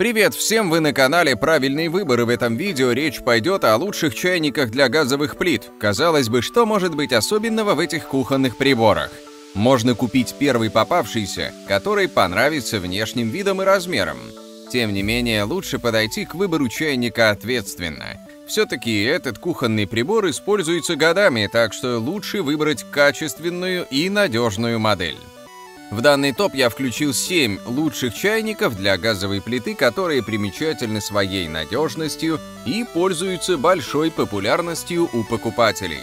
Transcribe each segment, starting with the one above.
Привет всем, вы на канале Правильный выбор и в этом видео речь пойдет о лучших чайниках для газовых плит. Казалось бы, что может быть особенного в этих кухонных приборах? Можно купить первый попавшийся, который понравится внешним видом и размером. Тем не менее, лучше подойти к выбору чайника ответственно. Все-таки этот кухонный прибор используется годами, так что лучше выбрать качественную и надежную модель. В данный топ я включил 7 лучших чайников для газовой плиты, которые примечательны своей надежностью и пользуются большой популярностью у покупателей.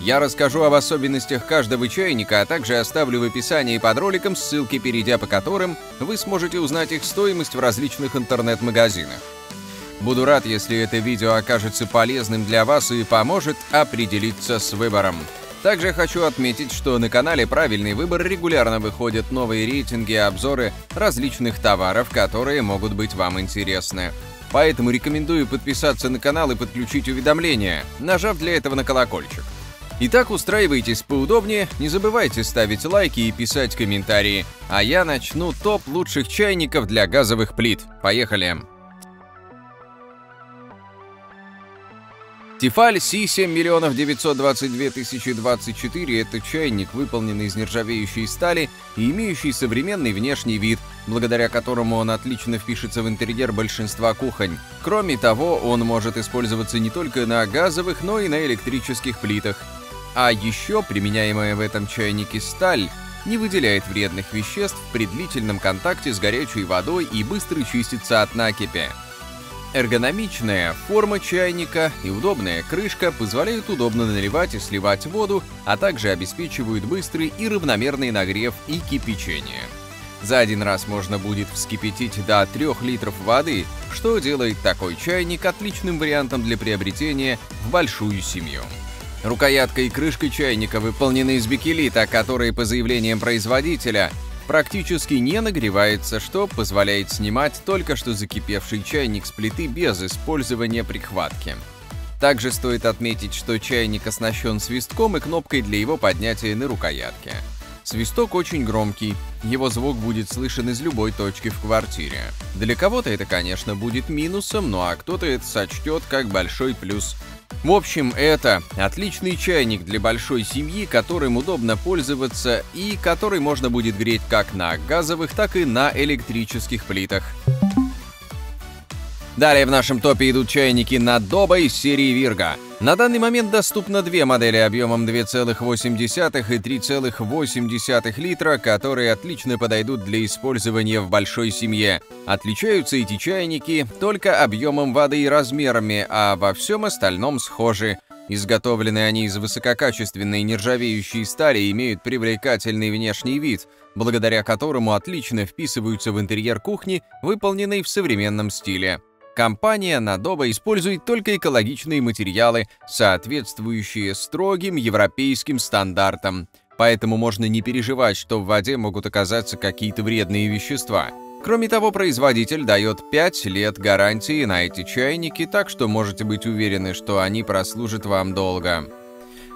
Я расскажу об особенностях каждого чайника, а также оставлю в описании под роликом ссылки, перейдя по которым вы сможете узнать их стоимость в различных интернет-магазинах. Буду рад, если это видео окажется полезным для вас и поможет определиться с выбором. Также хочу отметить, что на канале «Правильный выбор» регулярно выходят новые рейтинги и обзоры различных товаров, которые могут быть вам интересны. Поэтому рекомендую подписаться на канал и подключить уведомления, нажав для этого на колокольчик. Итак, устраивайтесь поудобнее, не забывайте ставить лайки и писать комментарии. А я начну топ лучших чайников для газовых плит. Поехали! Тефаль Си-7 миллионов 922 тысячи 24 – это чайник, выполненный из нержавеющей стали и имеющий современный внешний вид, благодаря которому он отлично впишется в интерьер большинства кухонь. Кроме того, он может использоваться не только на газовых, но и на электрических плитах. А еще применяемая в этом чайнике сталь не выделяет вредных веществ при длительном контакте с горячей водой и быстро чистится от накипи. Эргономичная форма чайника и удобная крышка позволяют удобно наливать и сливать воду, а также обеспечивают быстрый и равномерный нагрев и кипячение. За один раз можно будет вскипятить до 3 литров воды, что делает такой чайник отличным вариантом для приобретения в большую семью. Рукоятка и крышка чайника выполнены из бикелита, которые, по заявлениям производителя, практически не нагревается, что позволяет снимать только что закипевший чайник с плиты без использования прихватки. Также стоит отметить, что чайник оснащен свистком и кнопкой для его поднятия на рукоятке. Свисток очень громкий, его звук будет слышен из любой точки в квартире. Для кого-то это, конечно, будет минусом, ну а кто-то это сочтет как большой плюс в общем, это отличный чайник для большой семьи, которым удобно пользоваться и который можно будет греть как на газовых, так и на электрических плитах. Далее в нашем топе идут чайники на Доба из серии Вирга. На данный момент доступно две модели объемом 2,8 и 3,8 литра, которые отлично подойдут для использования в большой семье. Отличаются эти чайники только объемом воды и размерами, а во всем остальном схожи. Изготовлены они из высококачественной нержавеющей стали и имеют привлекательный внешний вид, благодаря которому отлично вписываются в интерьер кухни, выполненный в современном стиле. Компания Надоба использует только экологичные материалы, соответствующие строгим европейским стандартам. Поэтому можно не переживать, что в воде могут оказаться какие-то вредные вещества. Кроме того, производитель дает 5 лет гарантии на эти чайники, так что можете быть уверены, что они прослужат вам долго.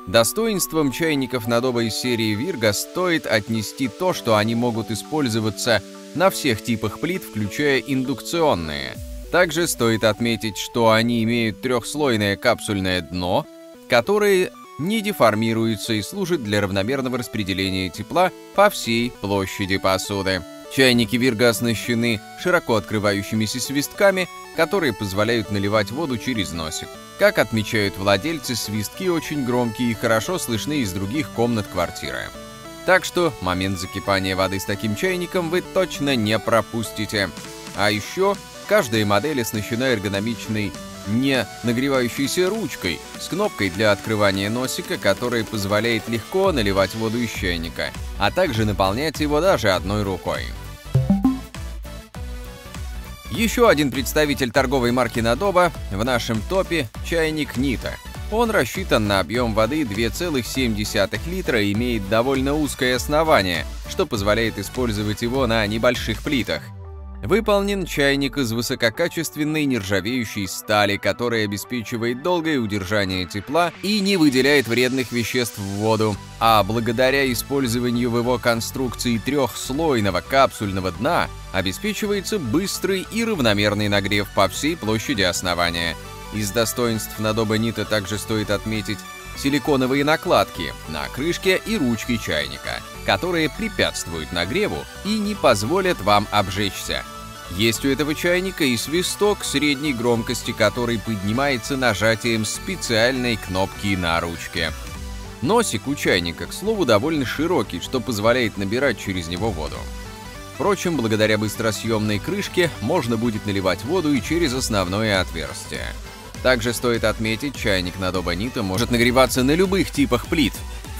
Достоинством чайников Надоба из серии Virgo стоит отнести то, что они могут использоваться на всех типах плит, включая индукционные – также стоит отметить, что они имеют трехслойное капсульное дно, которое не деформируется и служит для равномерного распределения тепла по всей площади посуды. Чайники Вирга оснащены широко открывающимися свистками, которые позволяют наливать воду через носик. Как отмечают владельцы, свистки очень громкие и хорошо слышны из других комнат квартиры. Так что момент закипания воды с таким чайником вы точно не пропустите. А еще Каждая модель оснащена эргономичной не нагревающейся ручкой с кнопкой для открывания носика, которая позволяет легко наливать воду из чайника, а также наполнять его даже одной рукой. Еще один представитель торговой марки Надоба в нашем топе – чайник Нита. Он рассчитан на объем воды 2,7 литра и имеет довольно узкое основание, что позволяет использовать его на небольших плитах – Выполнен чайник из высококачественной нержавеющей стали, которая обеспечивает долгое удержание тепла и не выделяет вредных веществ в воду. А благодаря использованию в его конструкции трехслойного капсульного дна обеспечивается быстрый и равномерный нагрев по всей площади основания. Из достоинств надоба-нита также стоит отметить силиконовые накладки на крышке и ручке чайника, которые препятствуют нагреву и не позволят вам обжечься. Есть у этого чайника и свисток средней громкости, который поднимается нажатием специальной кнопки на ручке. Носик у чайника, к слову, довольно широкий, что позволяет набирать через него воду. Впрочем, благодаря быстросъемной крышке можно будет наливать воду и через основное отверстие. Также стоит отметить, чайник над обонита может нагреваться на любых типах плит,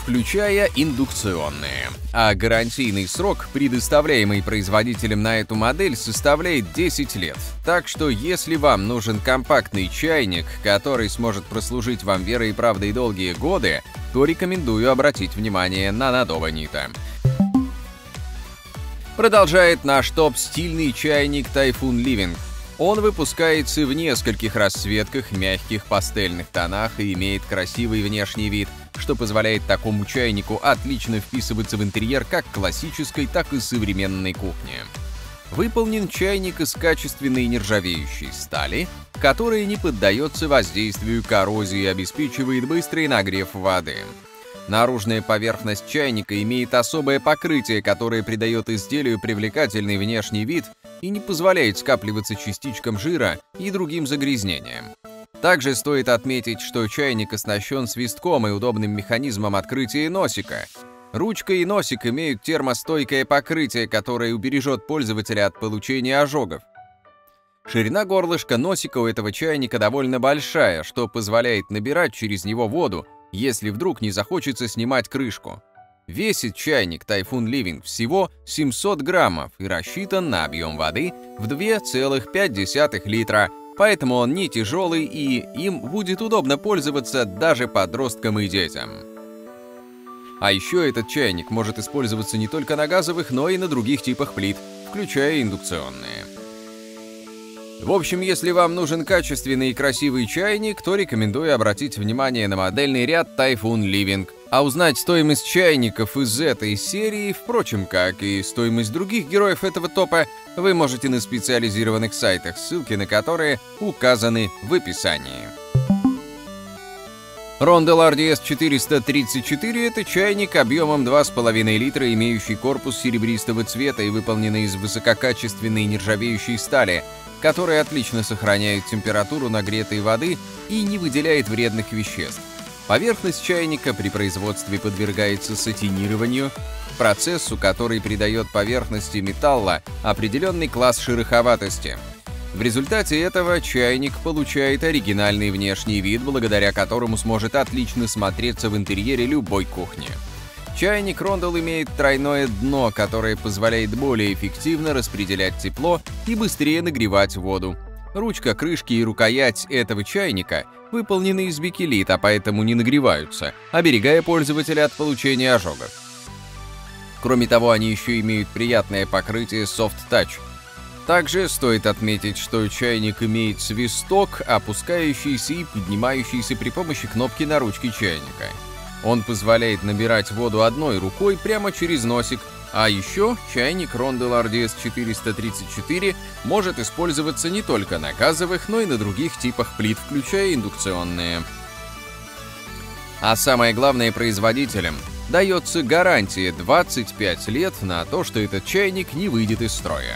включая индукционные. А гарантийный срок, предоставляемый производителем на эту модель, составляет 10 лет. Так что если вам нужен компактный чайник, который сможет прослужить вам верой и правдой долгие годы, то рекомендую обратить внимание на Надова Нита. Продолжает наш топ стильный чайник Typhoon Living. Он выпускается в нескольких расцветках, мягких пастельных тонах и имеет красивый внешний вид, что позволяет такому чайнику отлично вписываться в интерьер как классической, так и современной кухни. Выполнен чайник из качественной нержавеющей стали, которая не поддается воздействию коррозии и обеспечивает быстрый нагрев воды. Наружная поверхность чайника имеет особое покрытие, которое придает изделию привлекательный внешний вид и не позволяет скапливаться частичкам жира и другим загрязнениям. Также стоит отметить, что чайник оснащен свистком и удобным механизмом открытия носика. Ручка и носик имеют термостойкое покрытие, которое убережет пользователя от получения ожогов. Ширина горлышка носика у этого чайника довольно большая, что позволяет набирать через него воду если вдруг не захочется снимать крышку. Весит чайник Typhoon Living всего 700 граммов и рассчитан на объем воды в 2,5 литра, поэтому он не тяжелый и им будет удобно пользоваться даже подросткам и детям. А еще этот чайник может использоваться не только на газовых, но и на других типах плит, включая индукционные. В общем, если вам нужен качественный и красивый чайник, то рекомендую обратить внимание на модельный ряд Typhoon Living. А узнать стоимость чайников из этой серии, впрочем, как и стоимость других героев этого топа, вы можете на специализированных сайтах, ссылки на которые указаны в описании. Рондел RDS 434 – это чайник объемом 2,5 литра, имеющий корпус серебристого цвета и выполненный из высококачественной нержавеющей стали – который отлично сохраняет температуру нагретой воды и не выделяет вредных веществ. Поверхность чайника при производстве подвергается сатинированию, процессу, который придает поверхности металла определенный класс шероховатости. В результате этого чайник получает оригинальный внешний вид, благодаря которому сможет отлично смотреться в интерьере любой кухни. Чайник Рондел имеет тройное дно, которое позволяет более эффективно распределять тепло и быстрее нагревать воду. Ручка крышки и рукоять этого чайника выполнены из бикелита, поэтому не нагреваются, оберегая пользователя от получения ожогов. Кроме того, они еще имеют приятное покрытие Soft Touch. Также стоит отметить, что чайник имеет свисток, опускающийся и поднимающийся при помощи кнопки на ручке чайника. Он позволяет набирать воду одной рукой прямо через носик, а еще чайник Rondel RDS 434 может использоваться не только на газовых, но и на других типах плит, включая индукционные. А самое главное производителям дается гарантия 25 лет на то, что этот чайник не выйдет из строя.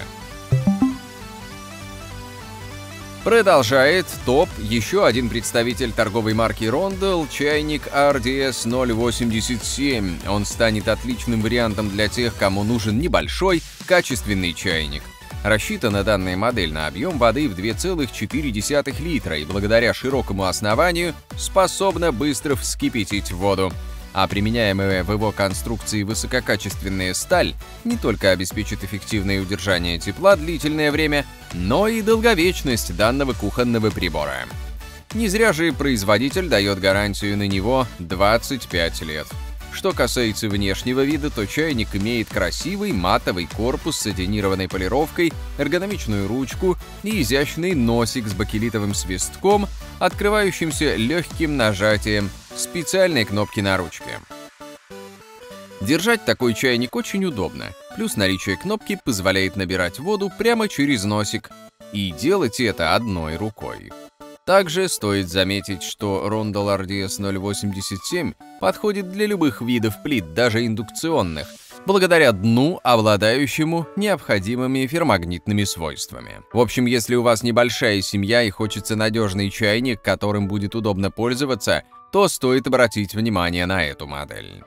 Продолжает топ еще один представитель торговой марки Rondel, чайник RDS 087. Он станет отличным вариантом для тех, кому нужен небольшой, качественный чайник. Рассчитана данная модель на объем воды в 2,4 литра и благодаря широкому основанию способна быстро вскипятить воду а применяемая в его конструкции высококачественная сталь не только обеспечит эффективное удержание тепла длительное время, но и долговечность данного кухонного прибора. Не зря же производитель дает гарантию на него 25 лет. Что касается внешнего вида, то чайник имеет красивый матовый корпус с аденированной полировкой, эргономичную ручку и изящный носик с бакелитовым свистком, открывающимся легким нажатием специальной кнопки на ручке. Держать такой чайник очень удобно, плюс наличие кнопки позволяет набирать воду прямо через носик, и делать это одной рукой. Также стоит заметить, что Rondel RDS 087 подходит для любых видов плит, даже индукционных, благодаря дну, обладающему необходимыми ферромагнитными свойствами. В общем, если у вас небольшая семья и хочется надежный чайник, которым будет удобно пользоваться, то стоит обратить внимание на эту модель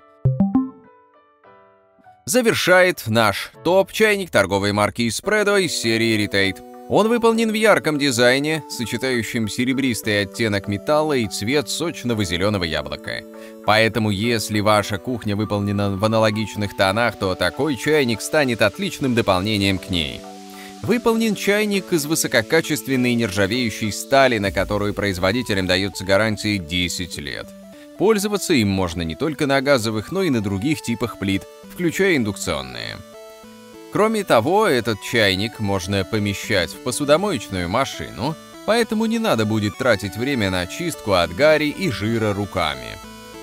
завершает наш топ-чайник торговой марки Spredo из серии Retate. Он выполнен в ярком дизайне, сочетающем серебристый оттенок металла и цвет сочного зеленого яблока. Поэтому, если ваша кухня выполнена в аналогичных тонах, то такой чайник станет отличным дополнением к ней. Выполнен чайник из высококачественной нержавеющей стали, на которую производителям дается гарантия 10 лет. Пользоваться им можно не только на газовых, но и на других типах плит, включая индукционные. Кроме того, этот чайник можно помещать в посудомоечную машину, поэтому не надо будет тратить время на чистку от гари и жира руками.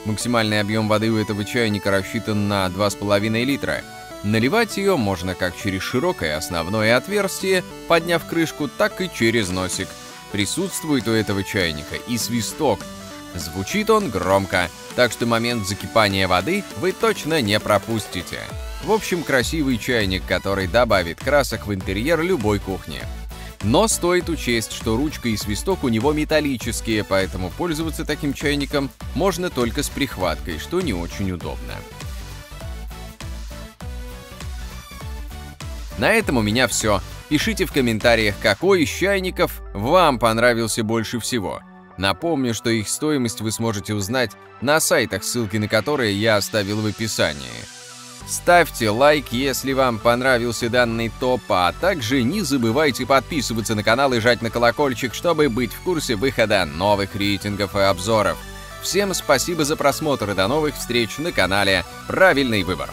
Максимальный объем воды у этого чайника рассчитан на 2,5 литра. Наливать ее можно как через широкое основное отверстие, подняв крышку, так и через носик. Присутствует у этого чайника и свисток, Звучит он громко, так что момент закипания воды вы точно не пропустите. В общем, красивый чайник, который добавит красок в интерьер любой кухни. Но стоит учесть, что ручка и свисток у него металлические, поэтому пользоваться таким чайником можно только с прихваткой, что не очень удобно. На этом у меня все. Пишите в комментариях, какой из чайников вам понравился больше всего – Напомню, что их стоимость вы сможете узнать на сайтах, ссылки на которые я оставил в описании. Ставьте лайк, если вам понравился данный топ, а также не забывайте подписываться на канал и жать на колокольчик, чтобы быть в курсе выхода новых рейтингов и обзоров. Всем спасибо за просмотр и до новых встреч на канале «Правильный выбор».